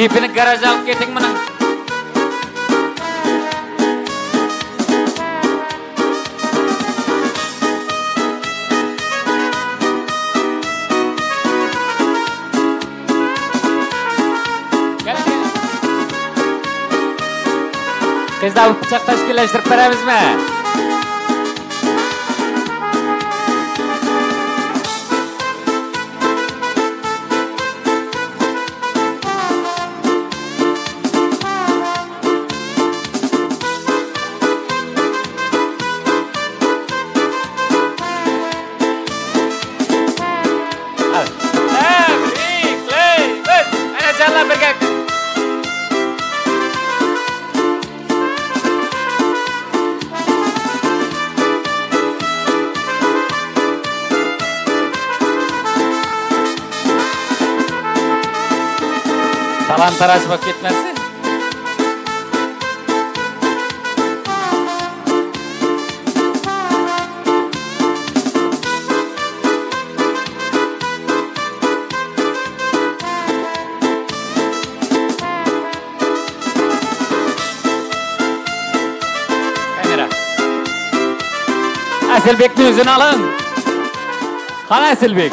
di Garajang Kiting menang. Kızlar bıçaktaş birleştirip veremez mi? Talan taraj bo'lib ketmasin. Kamera. Asilbekni o'zini olin. Qani Asilbek?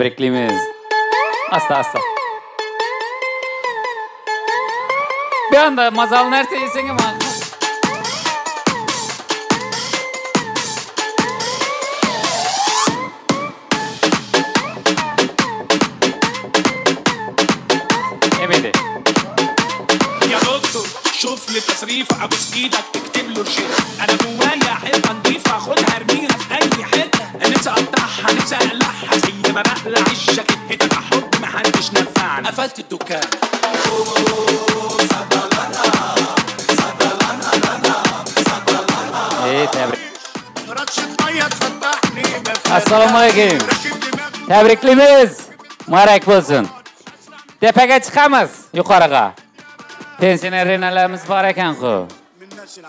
Tebriklimiz. Asla asla. Bir anda mazalın her seni bak. Emedi. Ya doktor, şuf li tasrifa abus idak tektim. نفعني قفلت الدكان İyi tebrik. رشه ميه تفتحني Assalomu alaykum. ركب دماغي Tebriklaymiz. Muborak bo'lsin. Tepaga chiqamiz, yuqoriga. Pensioner renalarimiz bor ekan-ku. من ناس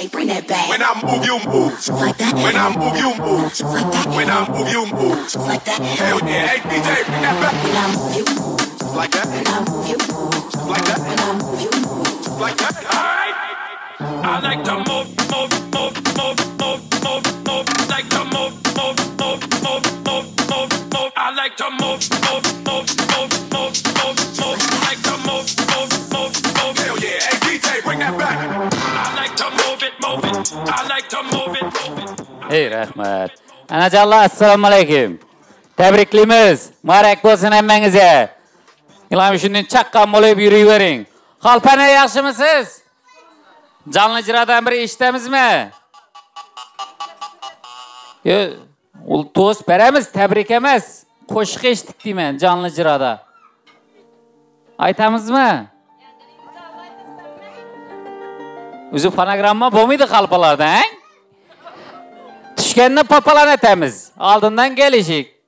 DJ, bring that back. When I move, you move. like that. When I move, you move. like that. When I move, you move. like that. Hell yeah, hey DJ, bring that back. When I move, you move. Like that, When I move, you move. like that, When I move, you move. like that. All right. I like to move, move, move, move, move, move, move. Ey rahmat. Anajonlar assalomu alaykum. Tebriklaymiz. Muborak bo'lsin hammangizga. Ilohim shundan chaqqan bo'lib yuravering. Xalpana yaxshimisiz? Jonli ijrodan bir eshitamizmi? Yo, ul to'st beramiz, tabrik emas. Qo'shiq eshitdik deyman jonli ijroda. Aytamizmi? O'zi fonogramma bo'lmaydi qalpalarda? Tushganda papalan. Oldindan kelishik.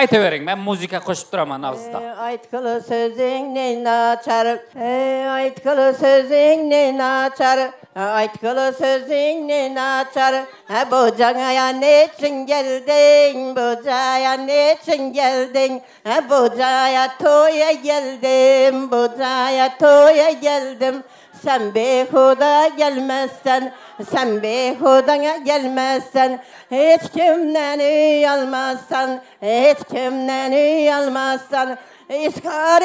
Aytavering, men muzika qo'shib turaman og'zida. Ey aytqılı sözün ne naçar, Aytkılı sözünün açar Ha bu cana ne için geldin? Bu caya ne için geldin? Ha bu caya toya geldim. Bu caya toya geldim sen behuda gelmezsen, sen behudana gelmezsen, hiç kimden üy almazsan, hiç kimden üy almazsan, İskar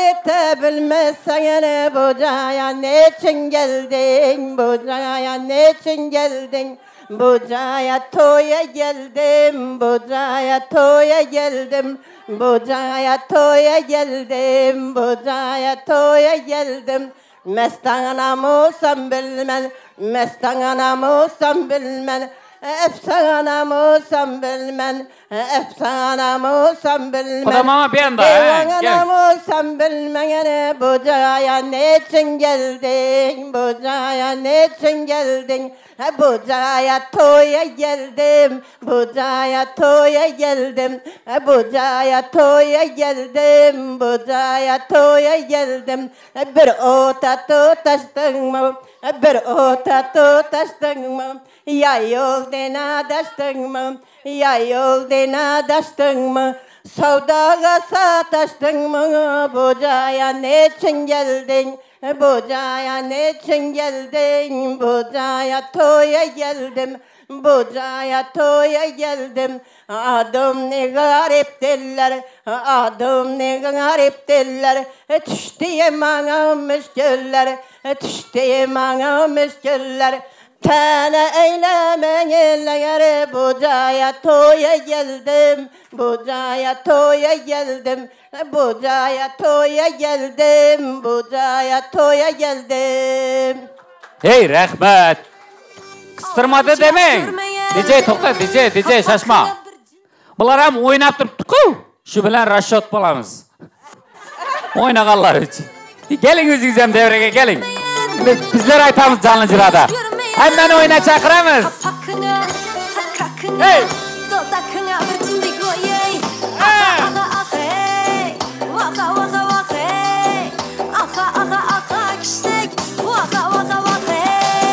bilmezsen bu caya ne için geldin, bu caya ne için geldin? Bu caya toya geldim, bu caya toya geldim, bu caya toya geldim, bu caya toya geldim. Mestana musam bilmen, mestana musam bilmen, efsana musam bilmen, efsana musam bilmen. Kuda mama bir anda, he, gel. musam bilmen, bu caya ne için geldin, bu caya ne için geldin? Ha, Bu caya toya geldim, bu caya toya geldim, ha, bu caya toya geldim, bu caya toya geldim. Bir ota tutaştın mı, bir ota tutaştın mı? Ya yol denadaştın mı, ya yol denadaştın mı? Savdaga sataştın mı, bu caya ne için geldin? Bu caya ne için geldin? Bu caya toya geldim. Bu caya toya geldim. Adım ne garip diller. Adım ne garip diller. Düştüye bana müşküller. Düştüye bana müşküller. Tane eylemeyenler bu caya toya geldim. Bu caya toya geldim. Bu caya toya geldim. Bu caya toya geldim. Hey rahmat. Kıstırmadı demeyin. DJ to'xta, DJ, DJ şaşma. Bular ham o'ynab turibdi-ku. Shu bilan Rashod bo'lamiz. O'ynaganlar uchun. Keling o'zingiz ham davraga keling. Bizlar aytamiz jonli ijroda. Hammani o'ynata qiramiz. Hey!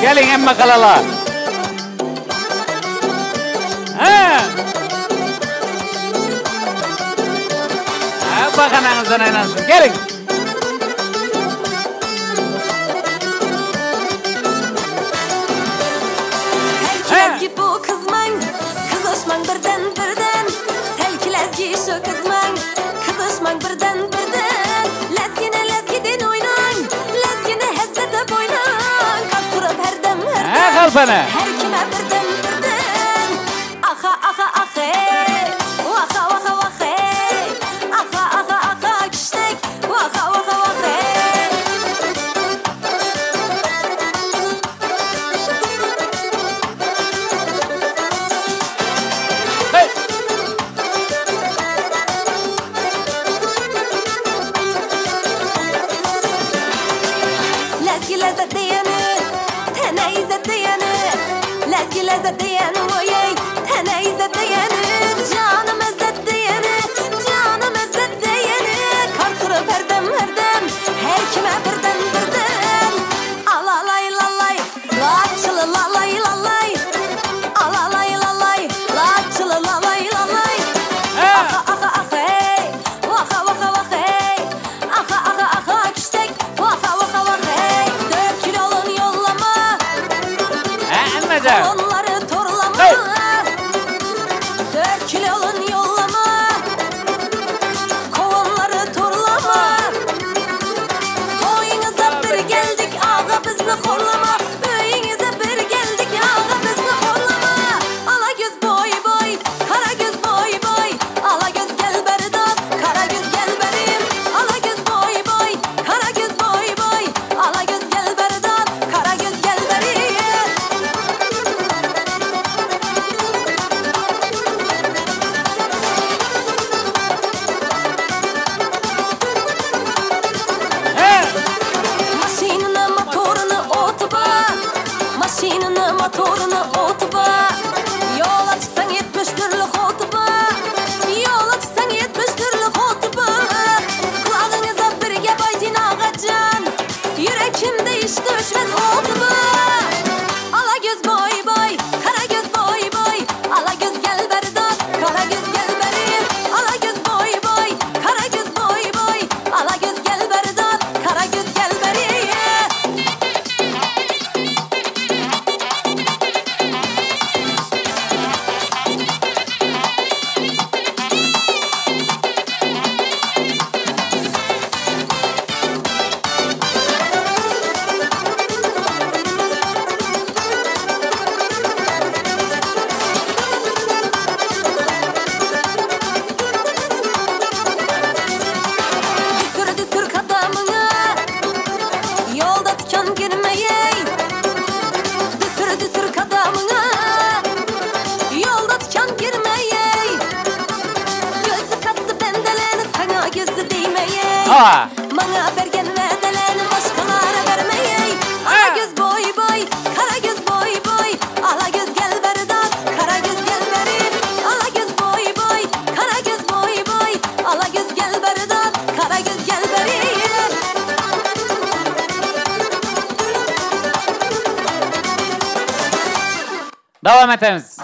Keling, hamma qalalar. Ha! Ha, bag'anangizni aylansin. Keling. Her Ha, Davam etemiz.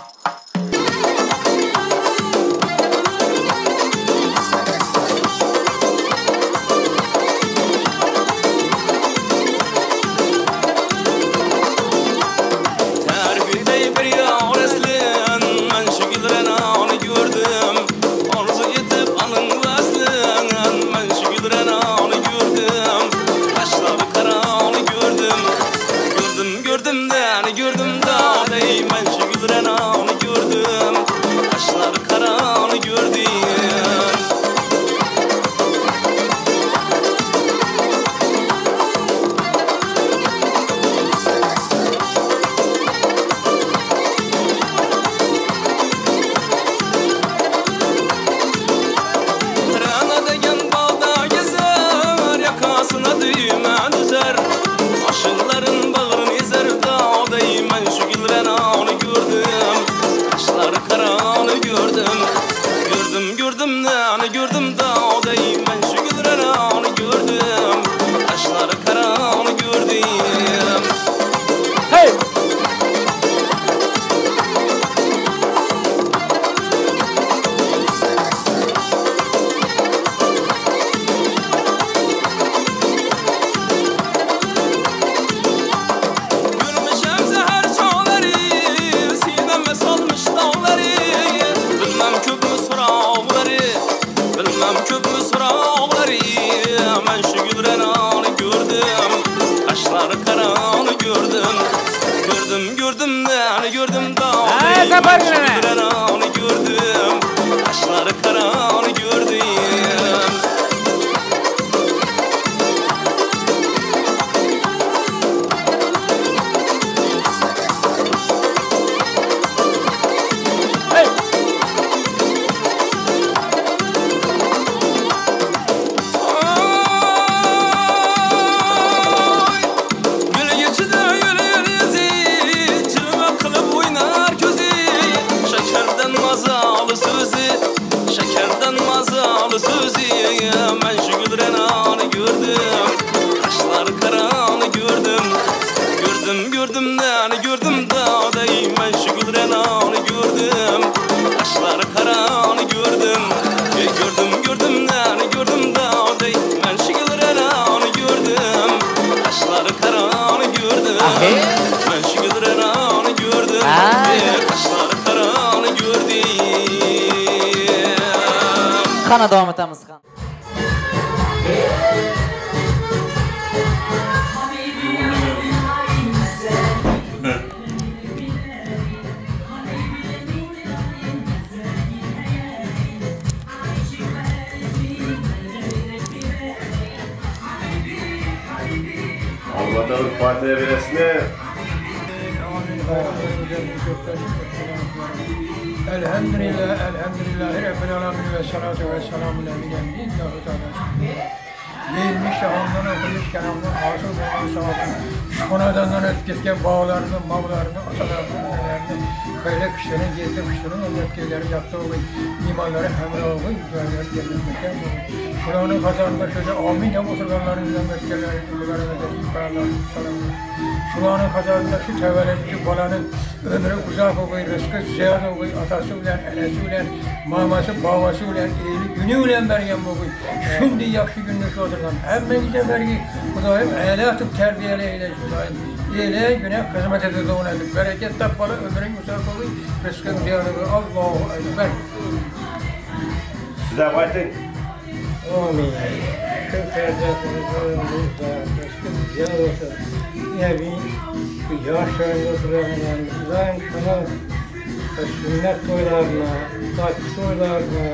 Yani gördüm Ha, dağları zapar Ben şu gülene. Ahi. Ben şu gülren anı gördüm Kaşları karanı gördüm. Kana davam etamiz Fatih Evresine Elhamdülillah, elhamdülillahi Rabbil alemin ve salatu ve selamun eminen billahi teala. Değilmiş şahından okumuş kelamdan asıl olan sahabın şunadandan ötüp gitken bağlarını, mavlarını, atalarını, kayla kışların, gezde kışların, ömretkileri yaptığı oğlu, imanları hemre oğlu, güzelleri gelmekten oğlu. Şuranın kazanında şöyle amin ya oturganların ömretkileri, bunlara da yukarılar, salamlar. Şuranın kazanında şu tevellici balanın ömrü uzak oğlu, rızkı ziyad oğlu, atası bilen, enesi bilen, maması, babası bilen, iyili günü bilen bergen oğlu. Şimdi yakşı günlü şu oturgan. Hemmenize vergi, Kudayım, eyle atıp terbiyeli eyle Kudayım. İyiliğe güne hizmet edildi ona edip. Bereket tapmalı, ömrün uzak oğlu, rızkın oğlu. Allahu Ekber. size Fatih Amin. Şu ferdetiniz önümüzde, rızkın ziyad olsun. Bu yaşlarında oturanlar, zaten şunu sünnet toylarına, saç toylarına,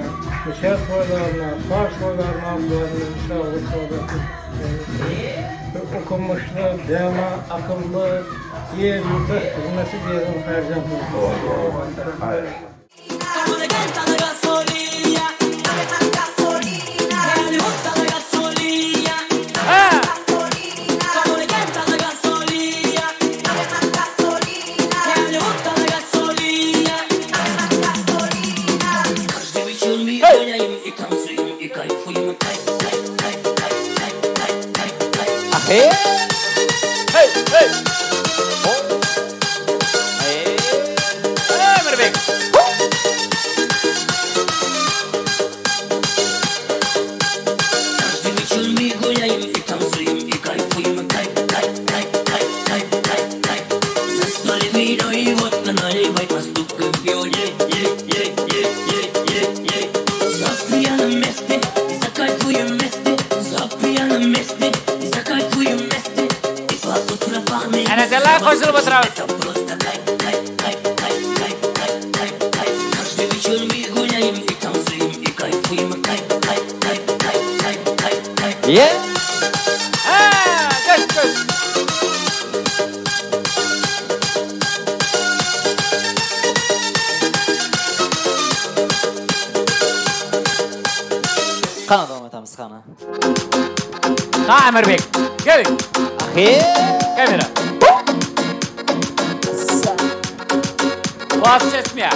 nişat toylarına, fars toylarına, abdlarına, sağlık sağlık, okunmuşlu, dema, akıllı, yer yurda hizmeti diyelim her zaman. Hayır. Yeah. Ah, good, good. قناة. ضمتها مسخنة عامر بيك. جري أخي كاميرا. واسش اسمع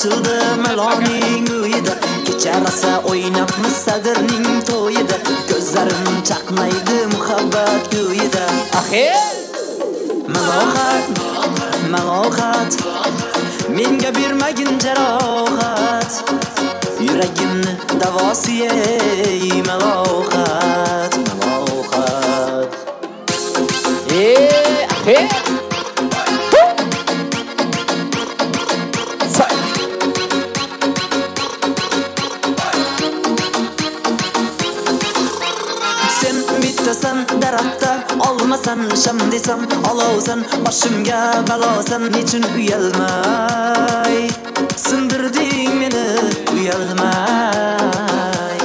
ochildi maloning uyida Kecha rosa o'ynabmiz sadirning to'yida. Ko'zlarim chaqnaydi muhabbat kuyida Axir. Malohat, malohat Menga bermagin jarohat. Yuragimni davosi ey malohat, malohat Ey axir. Olmasan sham desam olovsan boshimga balosan nechun uyalmay? Sindirding meni uyalmay.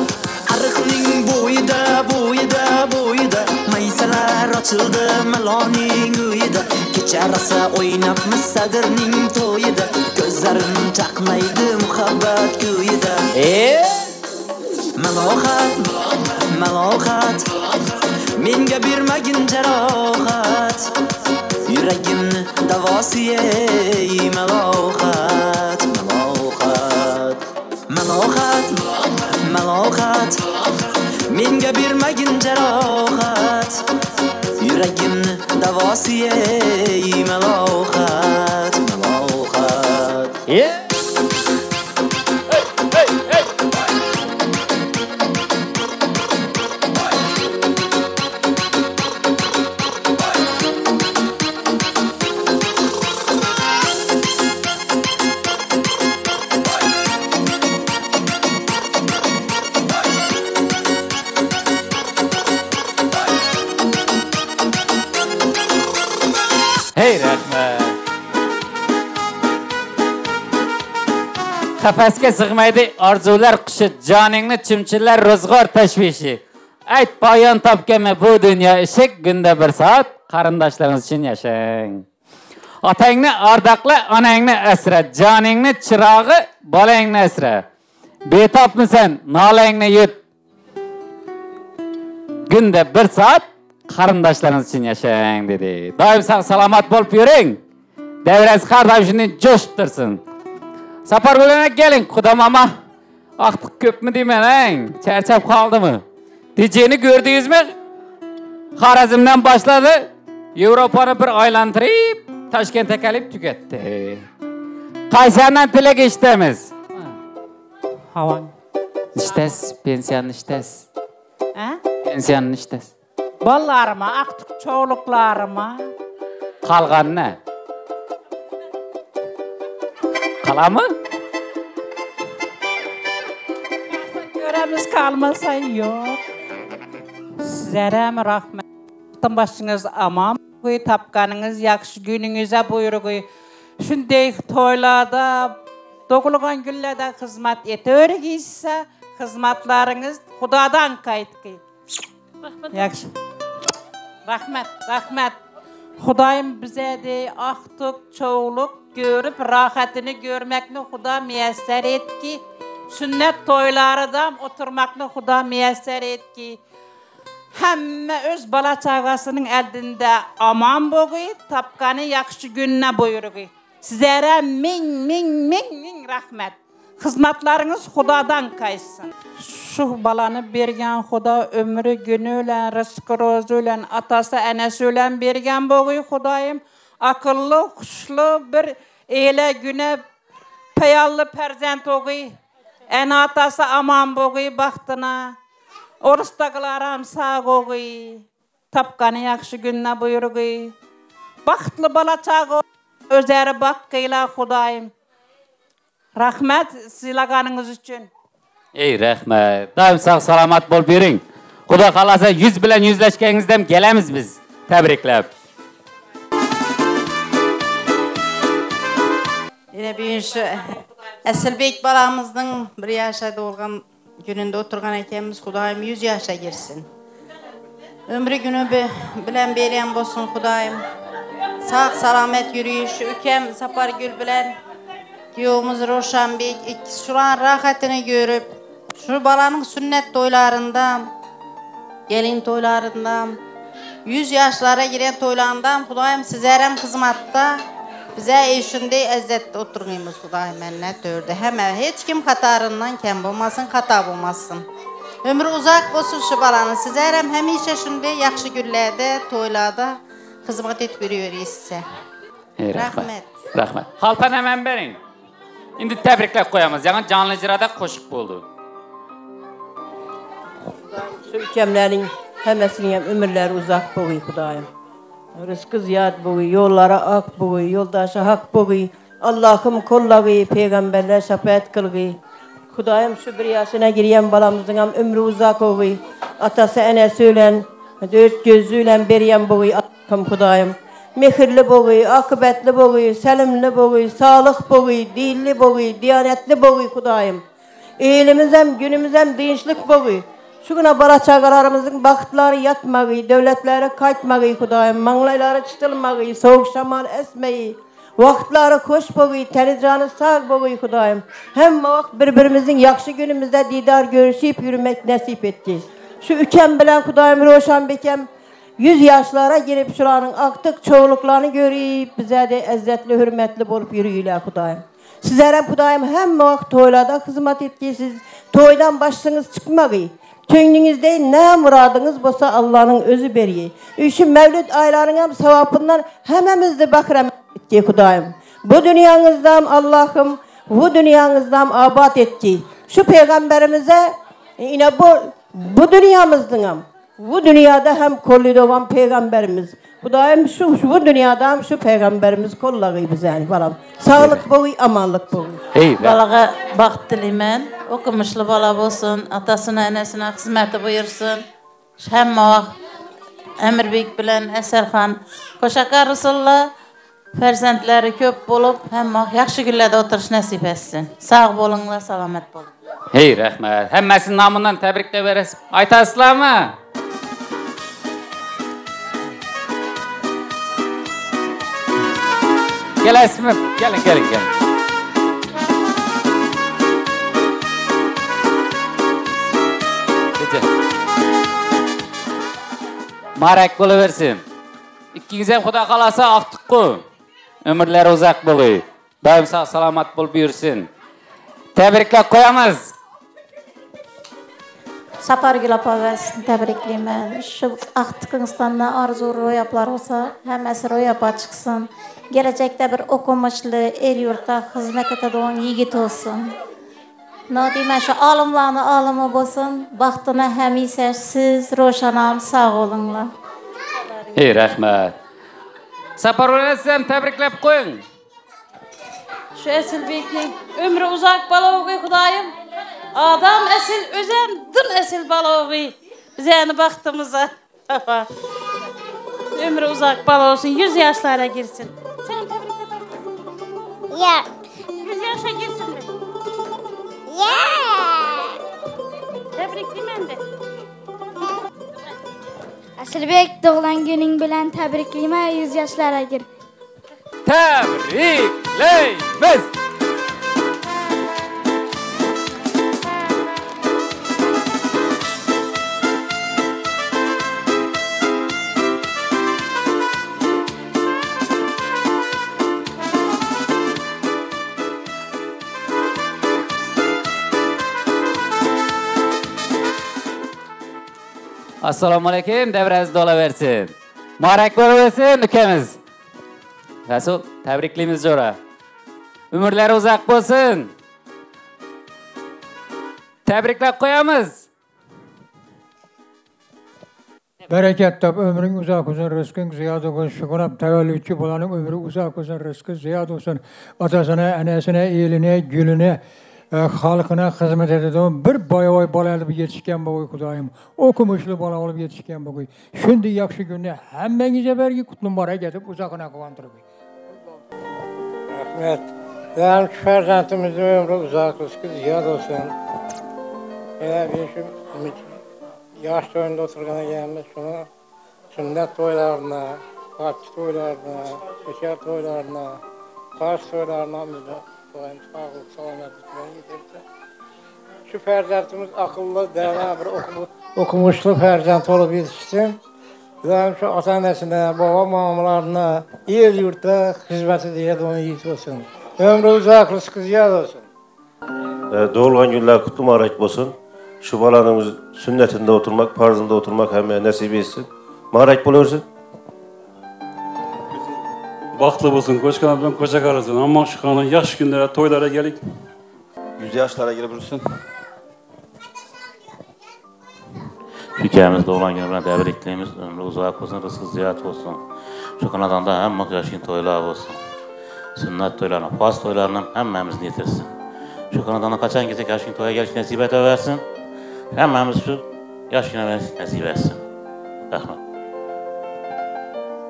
Ariqning bo'yida bo'yida bo'yida maysalar ochildi maloning uyida kecha rosa o'ynabmiz sadrning to'yida ko'zlarim chaqnaydi muhabbat kuyida Ye. malohat malohat menga bermagin jarohat. Yuragimni davosi ey malohat. Malohat. Malohat. Malohat. Menga bermagin jarohat. Yuragimni davosi ey malohat. Qafasga sig'maydi orzular qushi, joningni chimchillar ro'zg'or tashvishi. Ayt poyon topganmi bu dunyo ishik, gunda bir soat qarindoshlaringiz uchun yashang. Otangni ardaqla, onangni asra, joningni chirog'i, bolangni asra. Betobmisan, nolangni yut. Gunda bir soat qarindoshlaringiz uchun yashang dedi. Doim sog' salomat bo'lib yuring. Davrangiz har doim. Safar bilan keling, Xudo mama. Vaqti ko'pmi deyman? Charchab qoldimi? DJni ko'rdingizmi? Xorazmdan boshladi. Yevropani bir aylantirib, Toshkentga kelib tugatdi. Qaysandan tilak eshitamiz. Havan. Ishtasiz, pensiyani ishtasiz. Pensiyani ishtasiz. Ballarıma, aktık çoğuluklarıma. Qolganni. Qalami? Göremiz kalmasa yok. Sizlere mi rahmet? Başınız aman. Koy tapkanınız yakşı gününüze buyruğu. Şunday toylarda, doğulgan günlerde hizmet etörgiyse, hizmetleriniz Xudadan kayıtkı. Yakşı. Rahmet, rahmet. Xudayım bize de aktık, çoğuluk görüp rahatını görmekni Xuda müyesser et ki, sünnet toylarıdan oturmakni Xuda müyesser et ki, Həmmə öz bala çağasının əlində aman boğuy, tapqanı yaxşı gününə buyuruğuy. Sizlərə min, min, min, min rəhmət. Xizmatlarınız Xudadan qaysın. Şu balanı bergen Xuda ömrü günü ilə, rızkı rozu ilə, atası, ənəsi ilə bergen boğuy Xudayım. Akıllı, xuşlu bir elə günə peyallı pərzənd oğuy. Ən atası aman boğuy baxtına. Orustaqlaram sağ oğuy. Tapqanı yaxşı gününə buyuruğuy. Baxtlı bala çağı özəri baqqıyla Xudayım. Rahmet silaqanınız üçün. Ey rahmat. Daim sağ salamat bol bering. Xudo xolasa 100 bilan yuzlashganingizdan kelamiz biz. Tabriklab. Yine büyünşü Esilbek balamızın bir yaşa doğurgan gününde oturgan ekemiz Kudayım 100 yaşa girsin. Ömrü günü bi, bilen beriyen bolsun Kudayım. Sağ salamet yürüyüş, ükem Sapar Gül bilen Yolumuz Roşanbek, şuran rahatını görüp, şu balanın sünnet toylarında, gelin toylarında, 100 yaşlara giren toylarında, Kudayım sizlerem hizmatta, bize eşinde ezzette oturmayımız Kudayım benimle dördü. Hemen hiç kim katarından kem bulmasın, hata bulmasın. Ömrü uzak olsun şu balanı. Sizlerem hemişe şimdi yakşı güllerde, toylarda hizmet et veriyor size. Ey rahmat. Rahmet. Rahmat. Xalpan hemen bering. Endi tabriklab qo'yamiz. Yana jonli ijroda qo'shiq bo'ldi. Şu ülkemlerin hemesinin hem ömürleri uzak boğuy Kudayım. Rızkı ziyad boğuy, yollara ak boğuy, yoldaşa hak boğuy. Allah'ım kollağı, peygamberler şefaat kılgı. Kudayım şu bir yaşına giriyen balamızın hem ömrü uzak boğuy. Atası ene söylen, dört gözüyle beriyen boğuy. Allah'ım Kudayım. Mehirli boğuy, akıbetli boğuy, selimli boğuy, sağlık boğuy, dilli boğuy, diyanetli boğuy Kudayım. Elimizem, günümüzem dinçlik boğuy. Şu güne bala çağalarımızın bakıtları yatmağı, devletleri kaytmağı Kudayım, manglayları çıtılmağı, soğuk şamal esmeyi, Vaxtları xoş boğuy, telicanı sağ boğuy Kudayım. Hem vaxt birbirimizin yaxşı günümüzde didar görüşüp yürümek nasip etti. Şu ükem bilen Kudayım Roşan Bekem, Yüz yaşlara girip şuranın aktık çoğuluklarını görüp bize de ezzetli, hürmetli bolup yürüyüler Kudayım. Sizlere Kudayım hem vaxt toylada hizmet etkisiz, toydan başınız çıkmağı. Könlünüzde ne muradınız bolsa Allah'ın özü beriyi. Üçün mevlüt aylarının sevapından hememizde bakram etti Kudayım. Bu dünyanızdan Allah'ım bu dünyanızdan abat etti. Şu peygamberimize yine bu bu dünyamızdan bu dünyada hem kolludovan peygamberimiz. Bu da hem şu, şu bu dünyada hem şu peygamberimiz kollağı bize yani balam. Sağlık boyu, amanlık boyu. Ey Balaga baxt dilayman. Okumuşlu bala bolsun, atasına, enesine xizmeti buyursun. Hamma vaqt Emirbek bilan Asarxon Qo'shaqar Rasululloh farzandlari ko'p bo'lib, hamma yaxshi kunlarda o'tirish nasib etsin. Sog' bo'linglar, salomat bo'ling. Ey rahmat. Hammasini nomidan tabriklab berasiz. Aytasizlarmi? Kelasizmi? Keling, keling, keling. Marak bo'laversin. Ikkingiz ham Xudo xolasa oqtiq-ku. Umrlari uzoq bo'ling. Doim sog' salomat bo'lib yursin. Tabriklab qo'yamiz. Sapargül apaga sizni tabriklayman. Shu aqtiqingizdan orzu ro'yoblar bo'lsa, hammasi ro'yobga chiqsin. Kelajakda bir o'qimishli er yurtda xizmat etadigan yigit bo'lsin. Nodima shu olimlarni olimi bo'lsin. Baxtini hamisha siz Ro'shanam sog' bo'linglar. Ey rahmat. Saparulani siz ham tabriklab qo'ying. Şu Esilbek'in ömrü uzak baloğu Kudayım. Adam esil özen, dın esil baloğu. Biz yani baktığımıza. ömrü uzak baloğusun, yüz yaşlara girsin. Tebrik ederim. Ya. Yüz yaşa girsin tabrik deymanda aslibek tug'ilgan kuning bilan tabriklayman yuz yoshlar agir tabriklaymiz assalomu alaykum davrangiz bo'laversin muborak bo'laversin ukamiz. Rasul tabriklaymiz jo'ra umrlari uzoq bo'lsin. Tabriklab qo'yamiz. Bereket top ömrün uzak olsun, rızkın ziyade olsun. Şükran tevellüdçü bulanın ömrü uzak olsun, rızkı ziyade olsun. Atasına, enesine, eline, gülüne, e, halkına hizmet edediğim bir boy boy bala alıp yetişken bu Kudayım. Okumuşlu bala alıp yetişken bu Şimdi yakşı günde hemmenize bergi kutlu mübarek edip uzakına kuvandırıp. Rahmet. Yani şu ferzantimizin ömrü uzak rızkı ziyade olsun. Eğer bir şu yaş toyunda oturgana gelmiş şunu sünnet toylarına, kaççı toylarına, şeker toylarına, taş toylarına bizde toyun sağlık, selametlikten getirdi. Şu ferzantımız akıllı, değerli bir okulu, okumuşlu ferzant olup yetişsin. Daim şu ata annesine, baba mamalarına, el yurtta hizmeti diye de onu yiğit olsun. Ömrü uzak, rızkı ziyade olsun. Ee, Doğulgan günler kutlu mübarek olsun. Şu balanımız sünnetinde oturmak, farzında oturmak hem nasip etsin. Mübarek bulursun. baxtli bo'lsin ko'chkalar bilan ko'cha qarasin ammo shuhani yaxshi kunlar toylara egalik yuz yaşlara egilib yursin ukamizni olan günü devir təbriklərimiz ömrü uzak olsun, rızkı ziyaret olsun. Şu qanadan da həmmə yaşın toylar olsun. Sünnet toylarına, fas toylarına həmməmiz yetirsin. Şu qanadan qaçan gecə yaşın toya gəliş nəsibət versin. Həmməmiz şu yaşına nəsib etsin.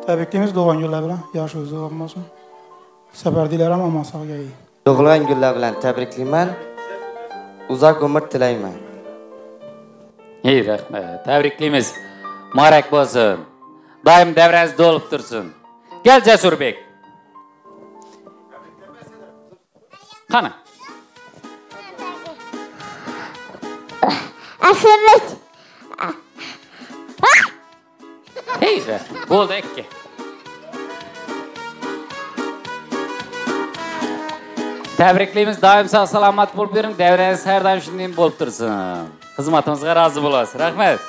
Təbrikliyimiz doğan günlər bilan yaxşı özü olmasın. Səfər dilərəm amma sağ gəyi. Tug'ilgan kunlar bilan tabriklayman. Uzoq umr tilayman. İyi rahmet. Tebrikliğimiz. Mübarek olsun. Daim devreniz dolup dursun. Gel Cesur Bey. Kana. Be. Oldu ekki. Tebrikliyimiz daim sağ salamat bolup berin. Devreniz her daim şundan bolup dursun. Hizmetimizge razı bolasın. Rahmet.